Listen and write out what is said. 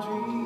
dream.